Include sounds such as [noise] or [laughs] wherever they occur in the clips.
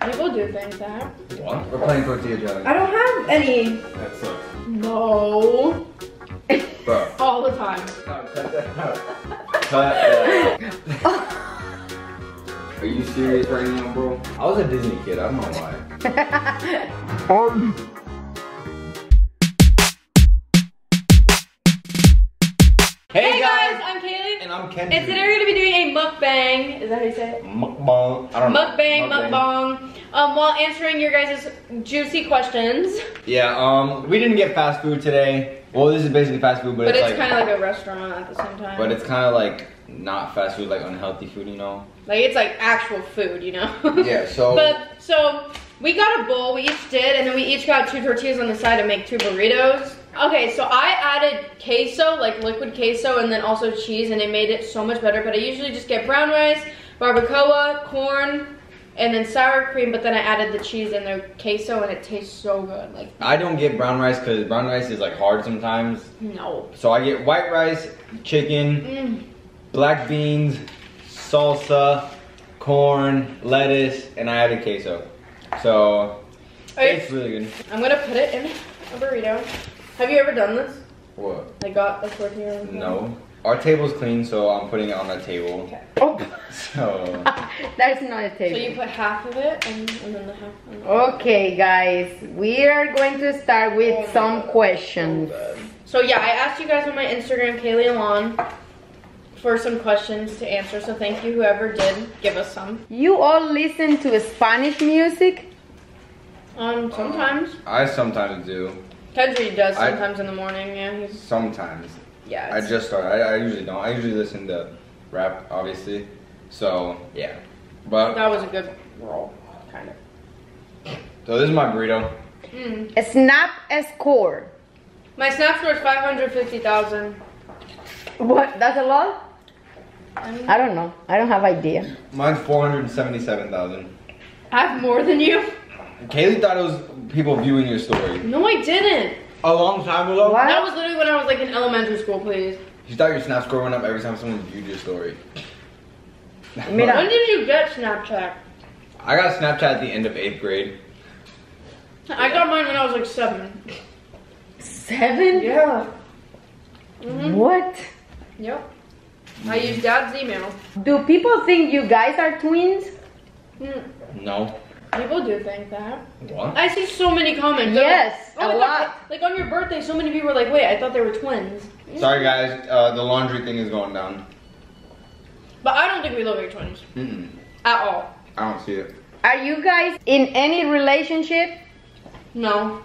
People do things that. What? We're playing tortilla challenge. I don't have any. That sucks. No. Bro. [laughs] All the time. [laughs] Cut that out. Cut that out. [laughs] Are you serious right now, bro? I was a Disney kid. I don't know why. Um. Hey, guys, I'm Keilly. And I'm Ken. And today we're gonna be doing a mukbang. Is that how you say it? Mukbang. I don't know. Mukbang, mukbang. Um, while answering your guys' juicy questions. Yeah, um, we didn't get fast food today. Well, this is basically fast food, but, But it's, it's like, kind of like a restaurant at the same time. but it's kind of like not fast food, like unhealthy food, you know? like it's like actual food, you know. Yeah, so. [laughs] But so we got a bowl, we each did, and then we each got two tortillas on the side to make two burritos. Okay, so I added queso, like liquid queso, and then also cheese, and it made it so much better. But I usually just get brown rice, barbacoa, corn, and then sour cream. But then I added the cheese and the queso, and it tastes so good. Like I don't get brown rice because brown rice is like hard sometimes. no. So I get white rice, chicken, Mm. black beans, salsa, corn, lettuce, and I added queso. So Okay, it's really good. I'm gonna put it in a burrito. Have you ever done this? What? I got a tortilla. No. Our table's clean, so I'm putting it on the table. Okay. Oh, So [laughs] that's not a table. So you put half of it, and, and then the half. On the Okay, guys, we are going to start with Oh some God. questions. So yeah, I asked you guys on my Instagram, Keilly Alon, for some questions to answer. So thank you, whoever did give us some. You all listen to Spanish music? Um, sometimes I sometimes do. Kendry does I- sometimes in the morning. Yeah, he's Sometimes. yeah. I it's- just started. I, I usually don't. I usually listen to rap, obviously. So yeah. But that was a good roll, kind of. so this is my burrito. Mm. Snap a score. My snap score is five hundred fifty thousand. What? That's a lot? I don't know. I don't have idea. Mine's four hundred seventy-seven thousand. I have more than you. Kaylee thought it was people viewing your story. No, I didn't. A long time ago. What? That was literally when I was like in elementary school. Please. You thought your snap score went up every time someone viewed your story. Mira. When did you get Snapchat? I got Snapchat at the end of eighth grade. I got mine when I was like seven. Seven? Yeah. Mhm. What? Yep. I use dad's email. Do people think you guys are twins? Mm. No. People do think that. What? I see so many comments. They're Yes, like, a I lot. thought- Like on your birthday, so many people were like, wait, I thought they were twins. Sorry guys, uh, the laundry thing is going down. But I don't think we look like twins. Mm-mm. At all. I don't see it. Are you guys in any relationship? No.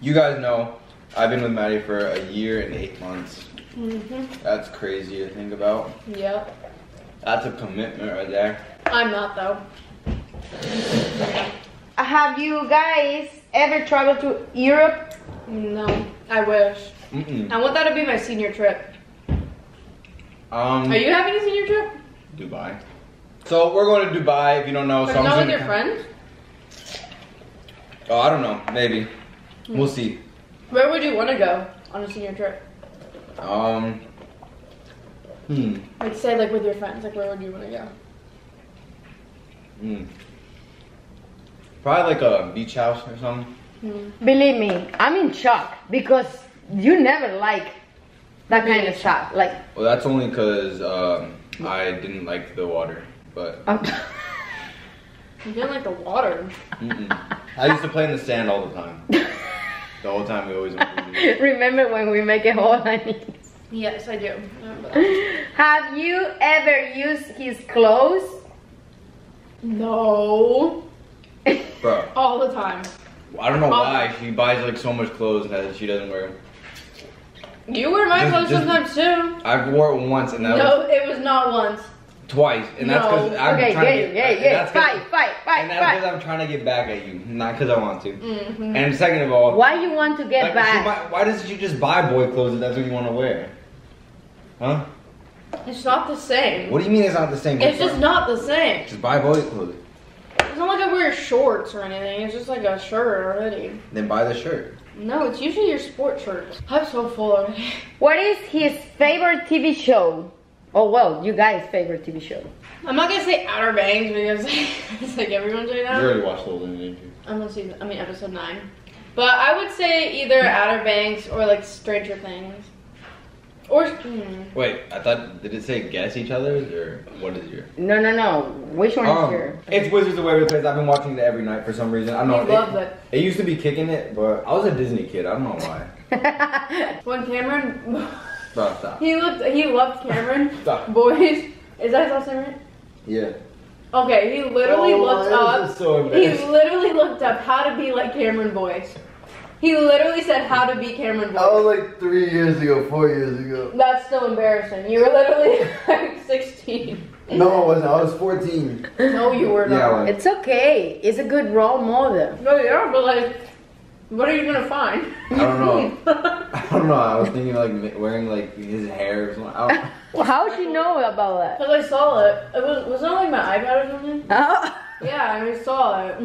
You guys know, I've been with Maddie for a year and eight months. Mm -hmm. That's crazy to think about. Yep. That's a commitment right there. I'm not though. Have you guys ever traveled to Europe? No. I wish. Mm-mm. I want that to be my senior trip. Um, Are you having a senior trip? Dubai. So we're going to Dubai. If you don't know, Are so you I'm not with your gonna- friends? Oh, I don't know. Maybe. We'll see. Where would you want to go on a senior trip? Um. Hmm. Like say like with your friends, like where would you want to go? Hmm. Probably like a beach house or something. Hmm. Believe me, I'm in shock because you never like that kind of stuff. Like, Well, that's only because um, I didn't like the water. But um, [laughs] You didn't like the water. mm-mm. I used to play in the sand all the time. The whole time we always went to the beach. [laughs] remember when we make a hole on it? Yes, I do. I remember that. Have you ever used his clothes? No. Bro, All the time. I don't know why she buys like so much clothes that she doesn't wear. You wear my Just- clothes just- sometimes too. I wore it once and that No, was it was not once. twice, and that's because I'm okay, trying yeah, to get. yeah, yeah. Fight, fight, fight, And that's because. I'm trying to get back at you, not because I want to. Mm-hmm. And second of all, Why you want to get like, back? buy- why doesn't she just buy boy clothes if that's what you want to wear? Huh? It's not the same. What do you mean it's not the same? It's just not the same. Just buy boy clothes. It's not like I wear shorts or anything. It's just like a shirt already. Then buy the shirt. No, it's usually your sport shirts. I'm so full already. [laughs] What is his favorite TV show? Oh well, you guys' favorite TV show. I'm not gonna say Outer Banks because [laughs] it's like everyone's right now. You now. already watched the whole thing, didn't you? I'm on season. I mean episode nine. But I would say either Outer Banks or like Stranger Things. Or hmm. Wait, I thought did it say guess each other's or what is your? No, no, no. Which one is Um, your? it's Wizards of Waverly Place. I've been watching it every night for some reason. I don't know. loves it, it. it used to be kicking it, but I was a Disney kid. I don't know why. [laughs] When Cameron, Stop, stop. he looked, he loved [laughs] Cameron. Stop. Boyce, is that his last name right? Yeah. Okay, he literally Oh, looked up. so he literally looked up how to be like Cameron Boyce. He literally said how to be Cameron That was like three years ago, four years ago. That's still embarrassing. You were literally [laughs] like 16. No, I wasn't. I was 14. No, you were Yeah, not. like, It's okay. It's a good role model. No, yeah, but like, what are you gonna find? I don't know. [laughs] I don't know. I was thinking like wearing like his hair or something. I don't, [laughs] Well, how would you know about that? Because I saw it. It was was it on like my iPad or something? Oh. Yeah, I saw it.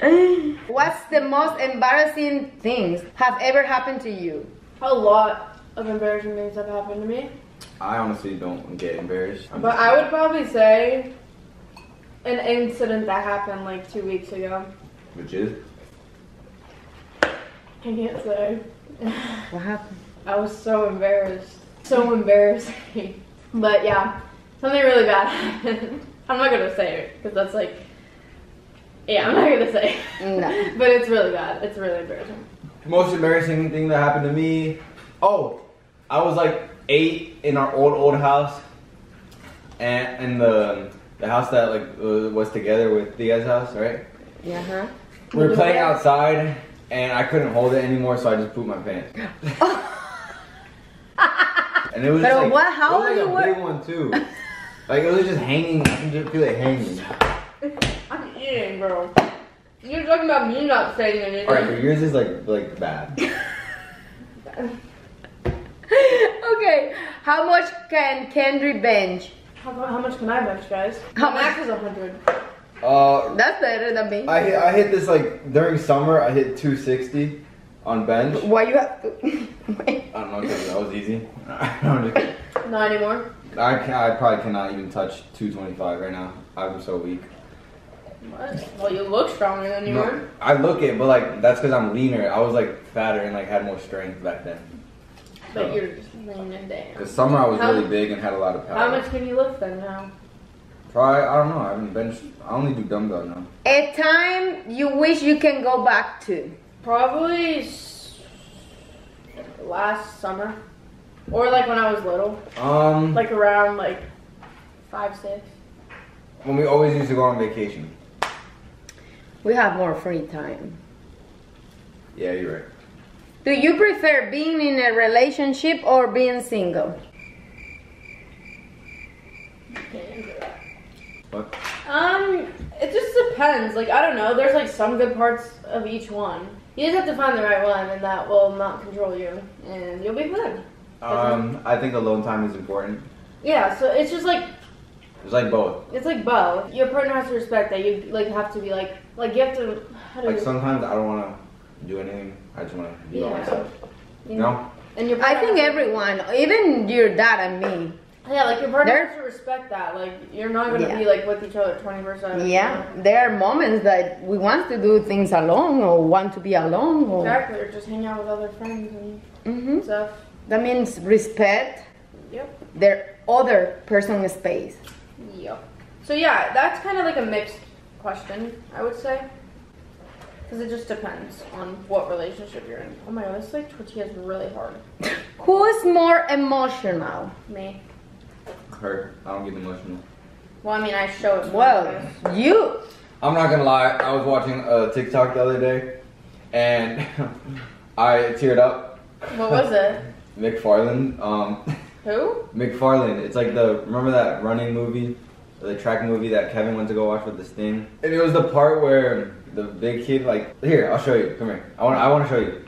Eh. What's the most embarrassing things have ever happened to you? A lot of embarrassing things have happened to me. I honestly don't get embarrassed. I'm But I would probably say an incident that happened like two weeks ago. Which is? I can't say. What happened? I was so embarrassed. So embarrassing. [laughs] But yeah, something really bad [laughs] happened. I'm not gonna say it because that's like, yeah, I'm not gonna say. No. [laughs] But it's really bad. It's really embarrassing. Most embarrassing thing that happened to me. Oh, I was like eight in our old old house, and in the the house that like uh, was together with Thea's house, right? Yeah, huh? We were playing outside, and I couldn't hold it anymore, so I just pooped my pants. [laughs] and it was But just, like, what- how it was old like you a big one too. Like it was just hanging. I can just feel it hanging. I'm eating, bro. You're talking about me not saying anything. All right, but yours is like like bad. [laughs] okay. How much can Kendry bench? How, how much can I bench, guys? How My max is 100. Uh, That's better than me. I hit, I hit this like during summer. I hit 260 on bench. Why you have to? [laughs] I don't know because that was easy. [laughs] I'm just kidding. Not anymore. I can, I probably cannot even touch 225 right now. I'm so weak. What? Well, you look stronger than you No, were. I look it, but like that's because I'm leaner. I was like fatter and like had more strength back then. But you're just laying it down. Because summer I was How- really big and had a lot of power. How much can you lift then now? Probably I don't know. I haven't benched. I only do dumbbell now. A time you wish you can go back to. Probably s- last summer. Or like when I was little. Um, Like around like five, six. when we always used to go on vacation. We have more free time. Yeah, you're right. Do you prefer being in a relationship or being single? Can't answer that. What? Um, it just depends. Like I don't know. There's like some good parts of each one. You just have to find the right one, and that will not control you, and you'll be good. Um, I think alone time is important. Yeah. So it's just like It's like both. it's like both. Your partner has to respect that. You like have to be like like you have to. How do Like you? sometimes I don't want to do anything. I just want to be by myself. you No. And your I think has to- everyone, even your dad and me. Yeah, like your partner There- has to respect that. Like you're not gonna Yeah. be like with each other twenty four seven. Yeah, there are moments that we want to do things alone or want to be alone. Or, Exactly. Or just hang out with other friends and hmm stuff. That means respect Yep. their other person's space. Yep. So yeah, that's kind of like a mixed question, I would say. Because it just depends on what relationship you're in. Oh my god, this like tortilla is really hard. [laughs] Who is more emotional? Me. Her. I don't get emotional. Well, I mean, I show it. Well, you. I'm not gonna lie. I was watching a TikTok the other day, and [laughs] I teared up. What was it? [laughs] McFarland. Um, Who? McFarland. It's like the remember that running movie, the track movie that Kevin went to go watch with the Sting. And it was the part where the big kid like here. I'll show you. Come here. I want. I want to show you.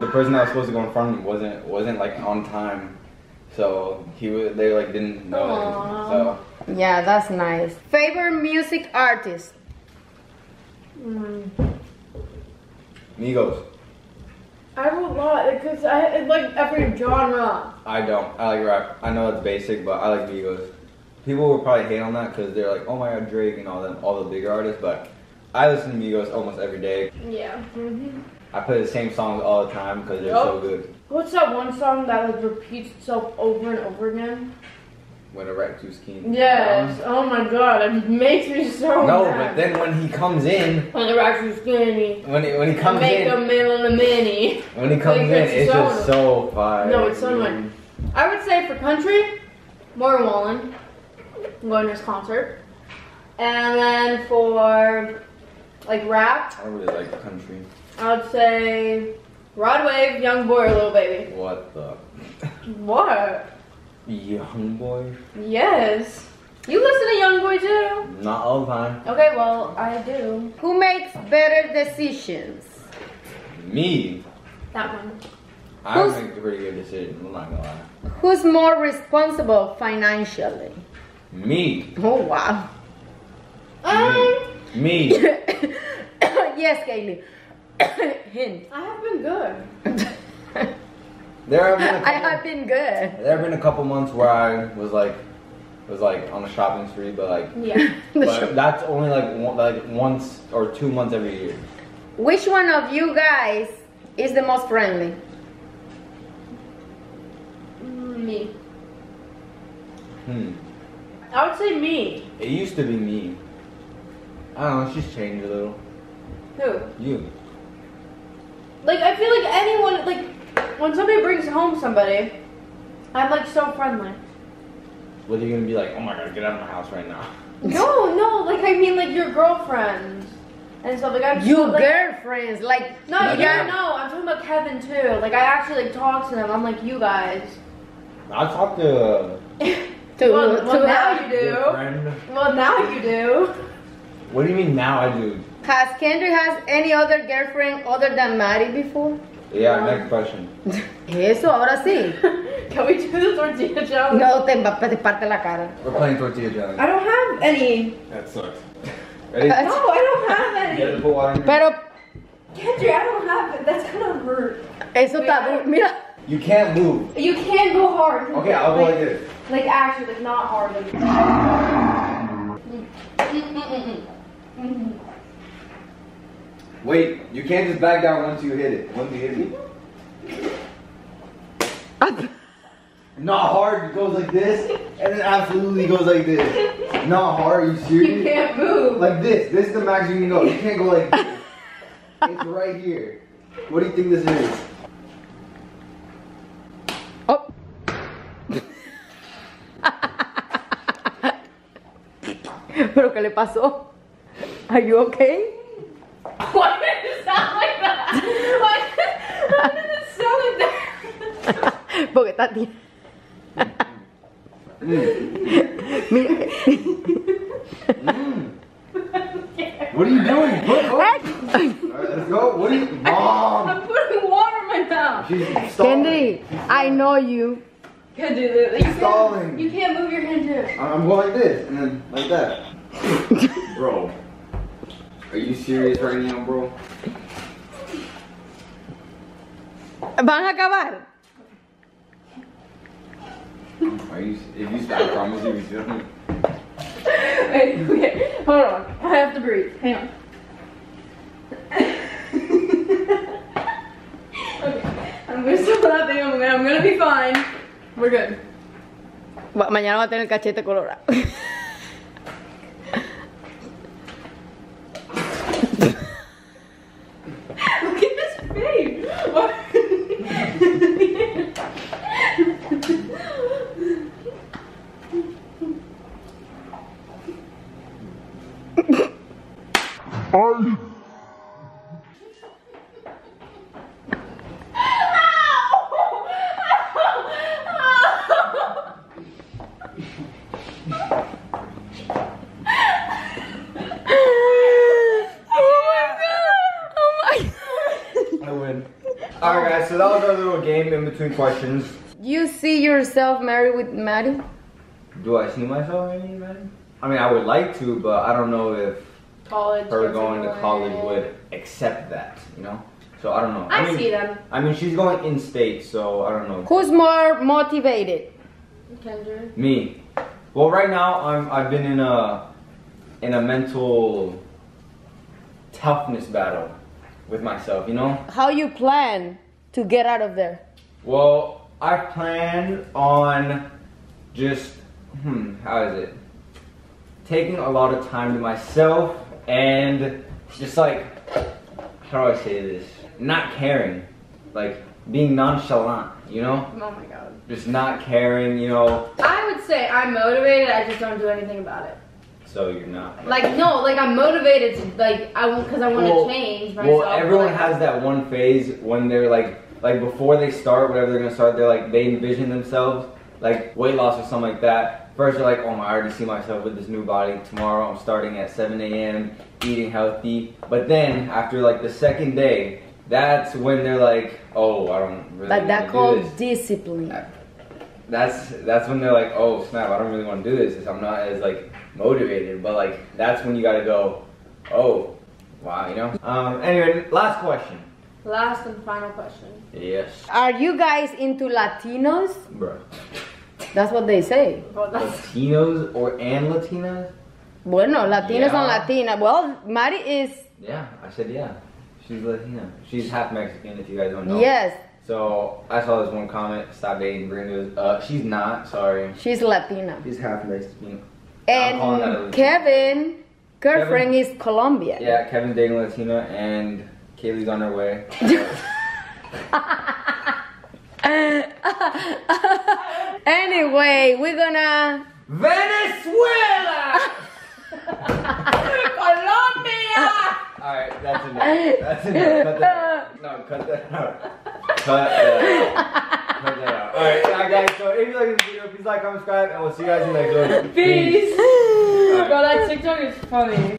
The person that was supposed to go in front of him wasn't wasn't like on time, so he was. They like didn't know. Aw. So Yeah, that's nice. Favorite music artist? Mm. Migos. I have a lot because I it's like every genre. I don't. I like rap. I know it's basic, but I like Migos. people will probably hate on that because they're like, oh my god, Drake and all them, all the bigger artists. But I listen to Migos almost every day. Yeah. hmm I play the same songs all the time because they're Yup. so good. What's that one song that like repeats itself over and over again? When a rat too skinny. Yes. Oh my god, it makes me so no, mad. but then when he comes in, when they're actually skinny. when he, when he comes in. make a in a mini. when he comes like, in, it's it's so just so fire. No, it's so annoying. I would say for country, Morgan Wallen. I'm going to his concert. And then for like rap, I really like country. I would say Rod Wave, Young Boy, or Lil Baby. What the What? Young boy? Yes. You listen to Young Boy too? Not all the time. Okay, well, I do. Who makes better decisions? Me, That one. I Who's- make pretty good decisions. I'm not gonna lie. Who's more responsible financially? Me, Oh wow. Um, me. [coughs] yes, Keilly. [coughs] Hint. I have been good. [laughs] There have been a [laughs] I couple, have been good. there have been a couple months where I was like, was like on a shopping spree, but like, Yeah. [laughs] but that's only like one, like once or two months every year. Which one of you guys is the most friendly? Mm, Me. Hmm. I would say me. It used to be me. I don't know. She's changed a little. Who? You. Like, I feel like anyone, like, when somebody brings home somebody, I'm like so friendly. What are you gonna be like? Oh my god, get out of my house right now. [laughs] [laughs] No, no, like, I mean, like, your girlfriends and stuff. Like, I'm You so, like, girlfriends, like No, Like, yeah, yeah. no, I'm talking about Kevin too. Like, I actually, like, talk to them. I'm like, you guys. I talked to uh, [laughs] to, well, to well, now you do. friend. Well, now you do. What do you mean now I do? Has Kendry has any other girlfriend other than Maddie before? Yeah, next question. [laughs] Eso, ahora sí. [laughs] Can we do the tortilla challenge? No te, va- te parte la cara. We're playing tortilla challenge. I don't have any. That sucks. [laughs] Ready? No, I don't have You have to any. put water in your- Pero Kendry, I don't have it. That's gonna hurt. eso está duro. Mira. You can't move. You can go hard. Okay, I'll go like this. Like actually, like not hard. Like. Mm-hmm. Mm-hmm. Mm-hmm. Wait, you can't just back down once you hit it. Once you hit it. [laughs] Not hard, it goes like this, and it absolutely goes like this. Not hard, you you You can't move. Like this. This is the max you can go. You can't go like this. It's right here. What do you think this is? Oh. [laughs] ¿Pero qué le pasó? Are you okay? Why did it sound like that? Why, why did it sound like that? Porque está ti- Mira. What are you doing? Put, go. Hey. Alright, let's go. What are you? Mom! I'm putting water in my mouth. She's stalling. Kendi, I know you. Can't do this. You Stalling. can't, you can't move your hand too. I'm going like this, and then like that. [laughs] Bro. Are you serious right now, bro? ¿Van a acabar? Are you? If you stop, I promise you, you feel me. Wait, okay, hold on. I have to breathe. Hang on. okay, I'm gonna stop laughing. I'm gonna, I'm gonna be fine. We're good. Va- Mañana va a tener el cachete colorado. Look at his face. What? Oh my I win. Alright, guys, so that was our little game in between questions. You see yourself married with Maddie? Do I see myself in man? I mean, I would like to, but I don't know if College. her going to annoying. college would accept that, you know? So I don't know. I, mean, see them. I mean, she's going in state, so I don't know. Who's more motivated? Kendry. Me. Well, right now I'm I've been in a in a mental toughness battle with myself. You know. How you plan to get out of there? Well, I plan on just hmm, how is it? Taking a lot of time to myself and just like how do I say this? Not caring. Like being nonchalant, you know? Oh my god. Just not caring, you know. I would say I'm motivated. I just don't do anything about it. So you're not. Like no, like I'm motivated to like I because I want to Well- change myself. Well, everyone like, has that one phase when they're like, like before they start whatever they're gonna start, they're like they envision themselves like weight loss or something like that. First, they're like, oh my, I already see myself with this new body. Tomorrow, I'm starting at 7 a.m. eating healthy. But then after like the second day, that's when they're like, oh, I don't really Like that called discipline. That's that's when they're like, oh snap, I don't really want to do this. I'm not as like motivated. But like that's when you gotta go, oh, wow, you know. Um. Anyway, last question. Last and final question. Yes, Are you guys into Latinos? bro. That's what they say. Well, Latinos or and Latinas? Bueno, Latinos Yeah. and Latina. Well, Mari is Yeah, I said yeah. She's Latina. She's half Mexican, if you guys don't know. yes, So I saw this one comment. Stop dating gringos. Uh, she's not. Sorry. she's Latina. She's half Mexican. I'm calling that a And Kevin, girlfriend is Colombian. Yeah, Kevin's dating Latina, and Keilly's on her way. [laughs] anyway, we're gonna Venezuela. [laughs] Colombia. All right, that's enough. That's enough. Cut that out. No, cut that out. Cut that out. Cut that out. All right, yeah, guys. So if you like this video, please like, comment, subscribe, and we'll see you guys in the next one. Peace. Bro, that TikTok is funny.